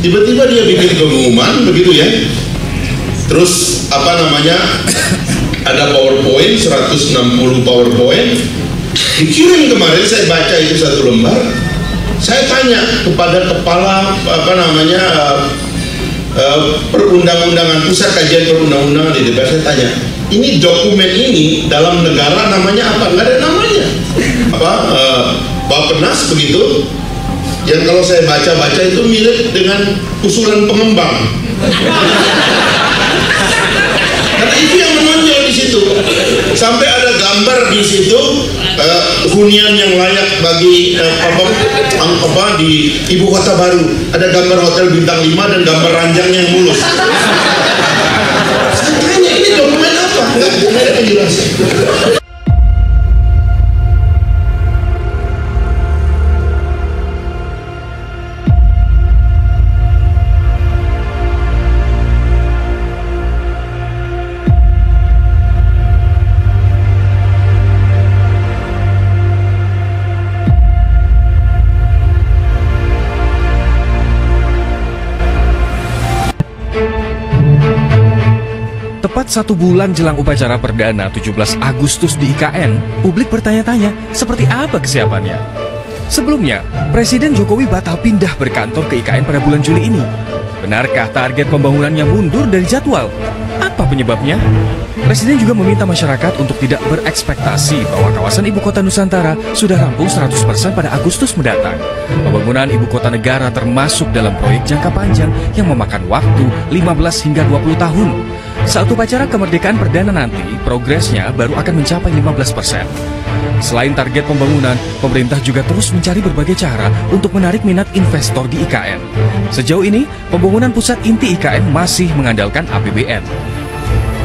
tiba-tiba dia bikin pengumuman begitu ya. Terus apa namanya ada powerpoint 160 powerpoint. Dikirim kemarin saya baca itu satu lembar. Saya tanya kepada kepala apa namanya uh, perundang-undangan pusat kajian perundang-undangan di DPR saya tanya ini dokumen ini dalam negara namanya apa? Nggak ada namanya. Apa uh, Bapenas begitu yang kalau saya baca-baca itu mirip dengan usulan pengembang. Karena itu yang menonjol di situ. Sampai ada gambar di situ uh, hunian yang layak bagi uh, apa, apa di ibu kota baru. Ada gambar hotel bintang 5 dan gambar ranjangnya yang mulus. Saya tanya ini dokumen apa? Nggak penjelasan satu bulan jelang upacara perdana 17 Agustus di IKN, publik bertanya-tanya seperti apa kesiapannya. Sebelumnya, Presiden Jokowi batal pindah berkantor ke IKN pada bulan Juli ini. Benarkah target pembangunannya mundur dari jadwal? Apa penyebabnya? Presiden juga meminta masyarakat untuk tidak berekspektasi bahwa kawasan ibu kota Nusantara sudah rampung 100% pada Agustus mendatang. Pembangunan ibu kota negara termasuk dalam proyek jangka panjang yang memakan waktu 15 hingga 20 tahun. Saat upacara kemerdekaan perdana nanti, progresnya baru akan mencapai 15%. Selain target pembangunan, pemerintah juga terus mencari berbagai cara untuk menarik minat investor di IKN. Sejauh ini, pembangunan pusat inti IKN masih mengandalkan APBN.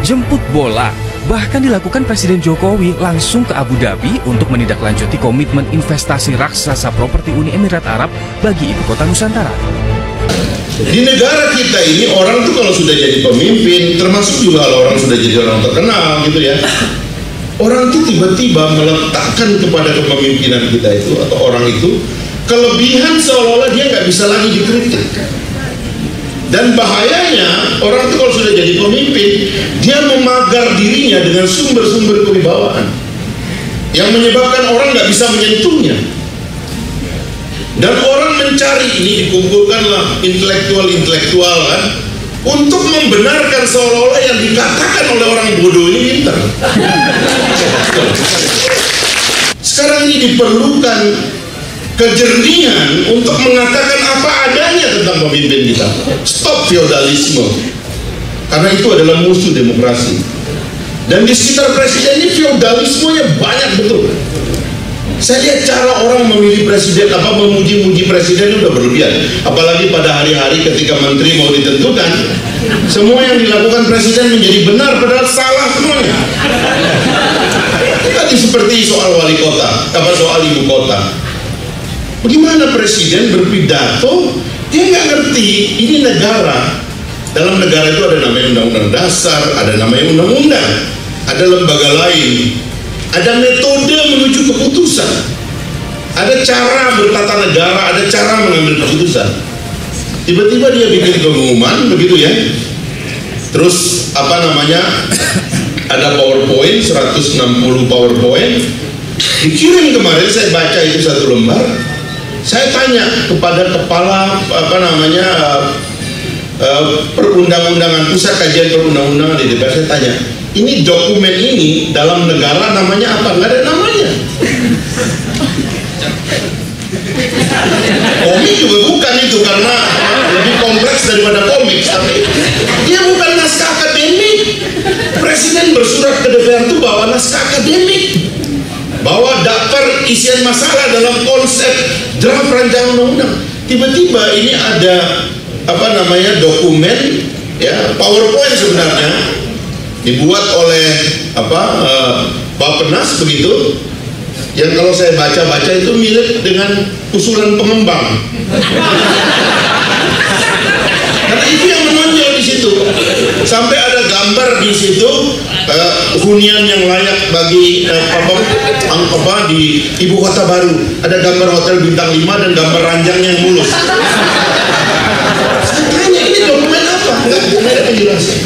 Jemput bola, bahkan dilakukan Presiden Jokowi langsung ke Abu Dhabi untuk menindaklanjuti komitmen investasi raksasa properti Uni Emirat Arab bagi ibu kota Nusantara. Di negara kita ini orang tuh kalau sudah jadi pemimpin, termasuk juga kalau orang sudah jadi orang terkenal gitu ya. Orang tuh tiba-tiba meletakkan kepada kepemimpinan kita itu atau orang itu kelebihan seolah-olah dia nggak bisa lagi dikritik. Dan bahayanya orang itu kalau sudah jadi pemimpin, dia memagar dirinya dengan sumber-sumber kewibawaan yang menyebabkan orang nggak bisa menyentuhnya. Dan orang mencari ini dikumpulkanlah intelektual-intelektual kan untuk membenarkan seolah-olah yang dikatakan oleh orang bodoh ini pintar. Sekarang ini diperlukan kejernihan untuk mengatakan apa adanya tentang pemimpin kita. Stop feodalisme. Karena itu adalah musuh demokrasi. Dan di sekitar presiden ini feodalismenya banyak betul. Saya lihat cara orang memilih presiden apa memuji-muji presiden itu udah berlebihan. Apalagi pada hari-hari ketika menteri mau ditentukan, semua yang dilakukan presiden menjadi benar padahal salah semuanya. Tadi seperti soal wali kota, apa soal ibu kota. Bagaimana presiden berpidato, dia nggak ngerti ini negara. Dalam negara itu ada namanya undang-undang dasar, ada namanya undang-undang, ada lembaga lain, ada metode menuju keputusan. Ada cara bertata negara ada cara mengambil keputusan. Tiba-tiba dia bikin pengumuman begitu ya. Terus apa namanya ada powerpoint 160 powerpoint. Dikirim kemarin saya baca itu satu lembar. Saya tanya kepada kepala apa namanya uh, perundang-undangan pusat kajian perundang-undangan di DPR saya tanya ini dokumen ini dalam negara namanya apa? Nggak ada namanya. komik juga bukan itu karena lebih kompleks daripada komik. Tapi dia bukan naskah akademik. Presiden bersurat ke DPR itu bawa naskah akademik. Bawa daftar isian masalah dalam konsep draft rancangan undang-undang. Tiba-tiba ini ada apa namanya dokumen ya PowerPoint sebenarnya dibuat oleh apa e, Bapenas begitu. Yang kalau saya baca-baca itu mirip dengan usulan pengembang. Karena itu yang menonjol di situ. Sampai ada gambar di situ e, hunian yang layak bagi e, apa, apa di ibu kota baru. Ada gambar hotel bintang 5 dan gambar ranjang yang mulus. Saya tanya ini dokumen apa? nggak ada penjelasan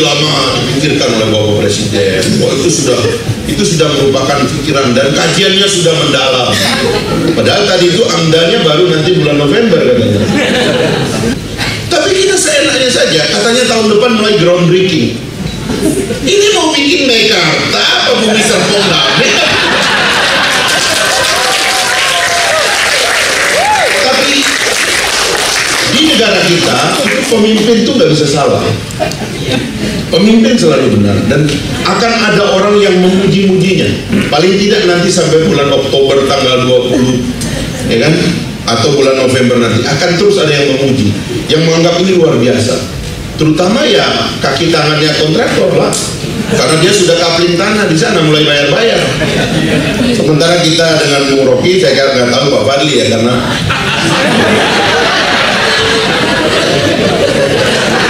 lama dipikirkan oleh Bapak Presiden. Oh itu sudah itu sudah merupakan pikiran dan kajiannya sudah mendalam. Padahal tadi itu amdalnya baru nanti bulan November katanya. Tapi kita seenaknya saja, katanya tahun depan mulai groundbreaking. Ini mau bikin Mekarta apa bisa? Pemimpin itu nggak bisa salah. Pemimpin selalu benar dan akan ada orang yang memuji-mujinya. Paling tidak nanti sampai bulan Oktober tanggal 20 ya kan? Atau bulan November nanti akan terus ada yang memuji, yang menganggap ini luar biasa. Terutama ya kaki tangannya kontraktor lah. Karena dia sudah kapling tanah di sana mulai bayar-bayar. Sementara kita dengan Bung Rocky, saya nggak tahu Pak Fadli ya karena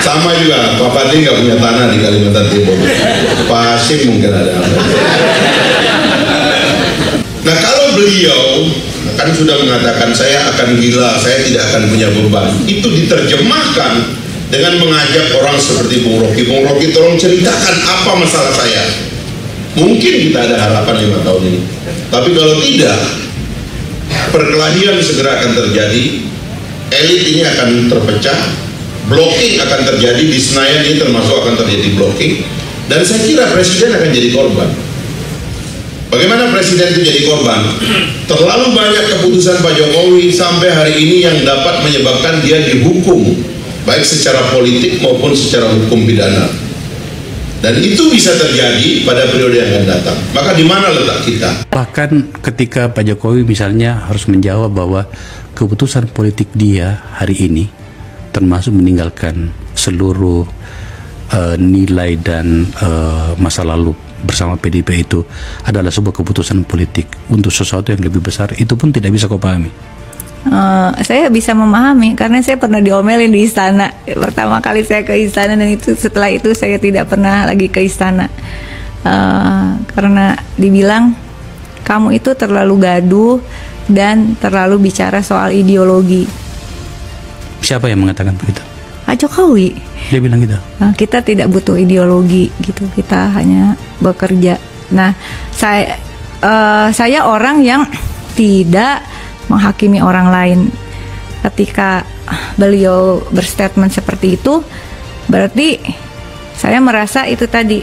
sama juga Pak Fadli nggak punya tanah di Kalimantan Timur. Hashim mungkin ada. Nah kalau beliau kan sudah mengatakan saya akan gila saya tidak akan punya beban itu diterjemahkan dengan mengajak orang seperti Bung Rocky. Bung Rocky tolong ceritakan apa masalah saya. Mungkin kita ada harapan lima tahun ini. Tapi kalau tidak perkelahian segera akan terjadi elit ini akan terpecah blocking akan terjadi di Senayan ini termasuk akan terjadi blocking dan saya kira presiden akan jadi korban bagaimana presiden itu jadi korban terlalu banyak keputusan Pak Jokowi sampai hari ini yang dapat menyebabkan dia dihukum baik secara politik maupun secara hukum pidana dan itu bisa terjadi pada periode yang akan datang. Maka di mana letak kita? Bahkan ketika Pak Jokowi misalnya harus menjawab bahwa keputusan politik dia hari ini termasuk meninggalkan seluruh uh, nilai dan uh, masa lalu bersama PDIP itu adalah sebuah keputusan politik. Untuk sesuatu yang lebih besar itu pun tidak bisa kau pahami. Uh, saya bisa memahami karena saya pernah diomelin di istana. Pertama kali saya ke istana dan itu setelah itu saya tidak pernah lagi ke istana. Uh, karena dibilang kamu itu terlalu gaduh dan terlalu bicara soal ideologi Siapa yang mengatakan begitu? Pak Jokowi. Dia bilang gitu. Nah, kita tidak butuh ideologi gitu. Kita hanya bekerja. Nah, saya uh, saya orang yang tidak menghakimi orang lain. Ketika beliau berstatement seperti itu, berarti saya merasa itu tadi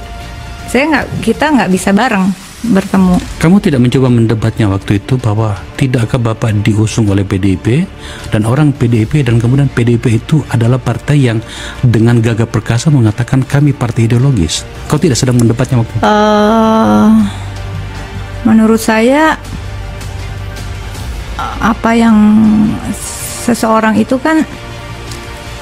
saya nggak kita nggak bisa bareng bertemu. Kamu tidak mencoba mendebatnya waktu itu bahwa tidakkah Bapak diusung oleh PDIP dan orang PDIP dan kemudian PDIP itu adalah partai yang dengan gagah perkasa mengatakan kami partai ideologis. Kau tidak sedang mendebatnya waktu itu? Uh, menurut saya apa yang seseorang itu kan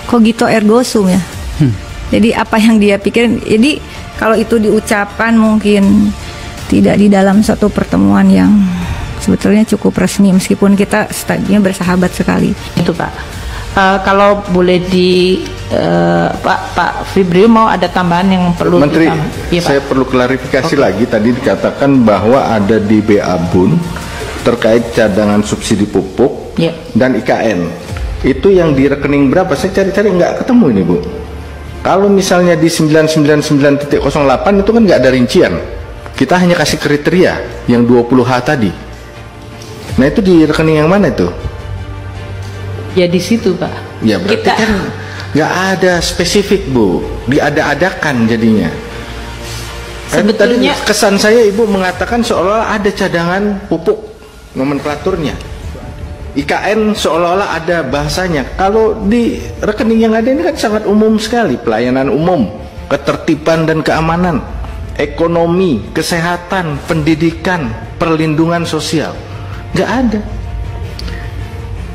cogito ergo sum ya. Hmm. Jadi apa yang dia pikirin. Jadi kalau itu diucapkan mungkin tidak di dalam satu pertemuan yang sebetulnya cukup resmi meskipun kita stadinya bersahabat sekali. Itu Pak. Uh, kalau boleh di uh, Pak Pak Fibri mau ada tambahan yang perlu Menteri, ya, saya perlu klarifikasi okay. lagi tadi dikatakan bahwa ada di BA Bun terkait cadangan subsidi pupuk yeah. dan IKN. Itu yang di rekening berapa? Saya cari-cari nggak ketemu ini Bu. Kalau misalnya di 999.08 itu kan nggak ada rincian kita hanya kasih kriteria yang 20H tadi. Nah itu di rekening yang mana itu? Ya di situ Pak. Ya berarti kita... kan nggak ada spesifik Bu, diada-adakan jadinya. Kan Sebetulnya tadi kesan saya Ibu mengatakan seolah ada cadangan pupuk nomenklaturnya. IKN seolah-olah ada bahasanya. Kalau di rekening yang ada ini kan sangat umum sekali, pelayanan umum, ketertiban dan keamanan ekonomi, kesehatan, pendidikan, perlindungan sosial. Nggak ada.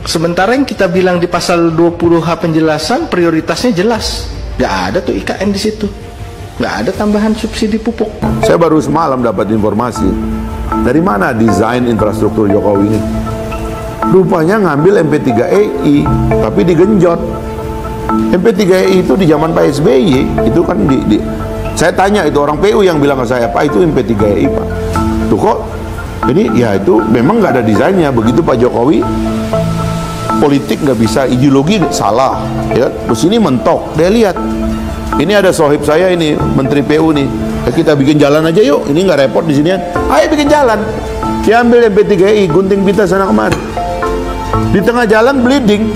Sementara yang kita bilang di pasal 20H penjelasan prioritasnya jelas. Nggak ada tuh IKN di situ. Nggak ada tambahan subsidi pupuk. Saya baru semalam dapat informasi. Dari mana desain infrastruktur Jokowi ini? Rupanya ngambil MP3EI, tapi digenjot. MP3EI itu di zaman Pak SBY, itu kan di, di saya tanya itu orang PU yang bilang ke saya, Pak itu MP3I Pak. Tuh kok, jadi ya itu memang nggak ada desainnya. Begitu Pak Jokowi, politik nggak bisa, ideologi salah. Ya, terus ini mentok. Dia lihat, ini ada sohib saya ini, Menteri PU nih. Eh, kita bikin jalan aja yuk, ini nggak repot di sini ya. Ayo bikin jalan. Dia ambil MP3I, gunting pita sana kemari. Di tengah jalan bleeding.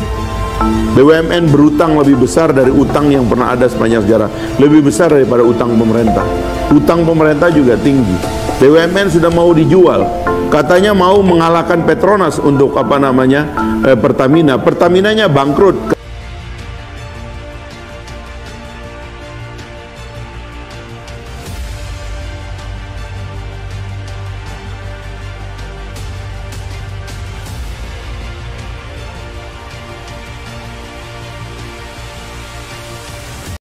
BUMN berutang lebih besar dari utang yang pernah ada sepanjang sejarah. Lebih besar daripada utang pemerintah. Utang pemerintah juga tinggi. BUMN sudah mau dijual. Katanya mau mengalahkan Petronas untuk apa namanya eh, Pertamina. Pertaminanya bangkrut.